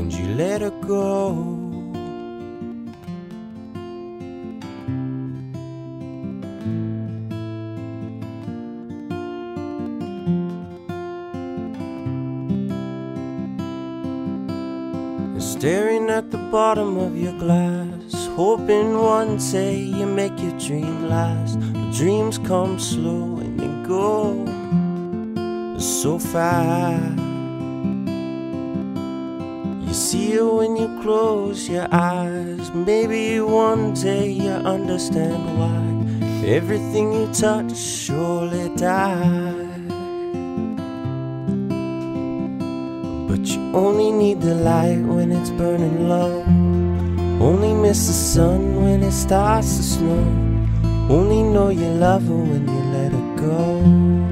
And you let her go. Staring at the bottom of your glass, hoping one day you make your dream last. The dreams come slow and they go so fast. You see it when you close your eyes. Maybe one day you understand why everything you touch surely dies. But you only need the light when it's burning low. Only miss the sun when it starts to snow. Only know you love her when you let her go.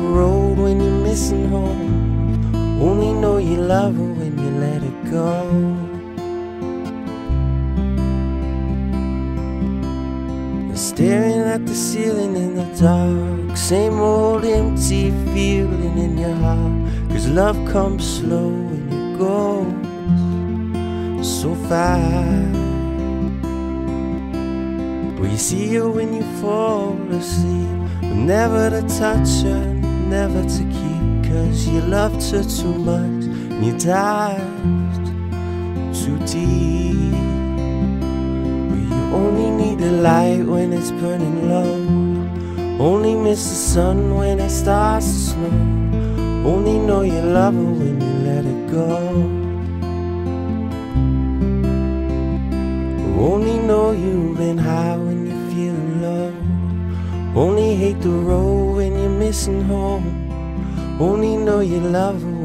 Road when you're missing home. Only know you love her when you let her go. Staring at the ceiling in the dark Same old empty feeling in your heart Cause love comes slow and it goes so fast you see her when you fall asleep But never to touch her, never to keep Cause you loved her too much And you dived too deep You only need the light when it's burning low. Only miss the sun when it starts to snow. Only know you love her when you let her go. Only know you've been high when you're feeling low. Only hate the road when missing home. Only know you love her